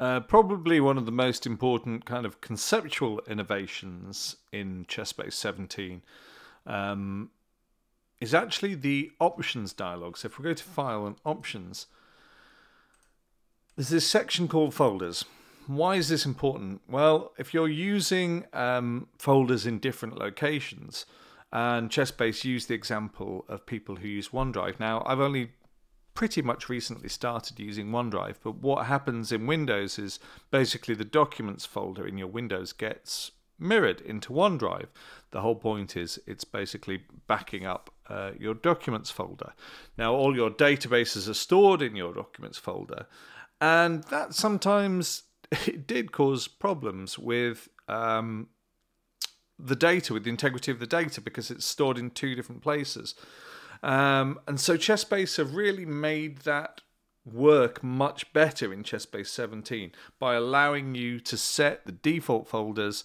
Uh, probably one of the most important kind of conceptual innovations in ChessBase 17 um, is actually the options dialog. So if we go to File and Options, there's this section called Folders. Why is this important? Well, if you're using um, folders in different locations, and ChessBase used the example of people who use OneDrive. Now, I've only pretty much recently started using OneDrive, but what happens in Windows is basically the documents folder in your Windows gets mirrored into OneDrive. The whole point is it's basically backing up uh, your documents folder. Now, all your databases are stored in your documents folder, and that sometimes it did cause problems with um, the data, with the integrity of the data, because it's stored in two different places. Um, and so ChessBase have really made that work much better in ChessBase 17 by allowing you to set the default folders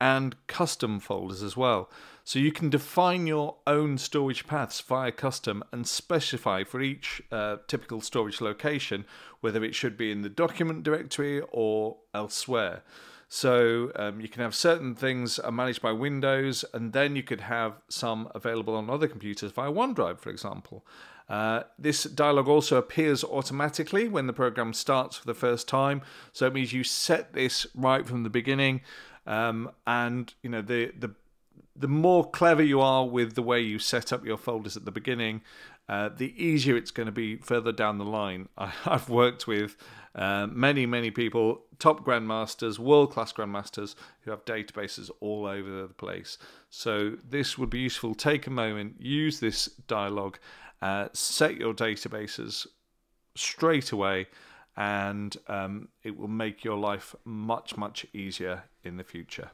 and custom folders as well. So you can define your own storage paths via custom and specify for each uh, typical storage location whether it should be in the document directory or elsewhere. So um, you can have certain things managed by Windows, and then you could have some available on other computers via OneDrive, for example. Uh, this dialog also appears automatically when the program starts for the first time, so it means you set this right from the beginning, um, and you know the the the more clever you are with the way you set up your folders at the beginning, uh, the easier it's going to be further down the line. I, have worked with uh, many, many people, top grandmasters, world class grandmasters, who have databases all over the place. So, this would be useful. Take a moment, use this dialog, uh, set your databases straight away, and um, it will make your life much, much easier in the future.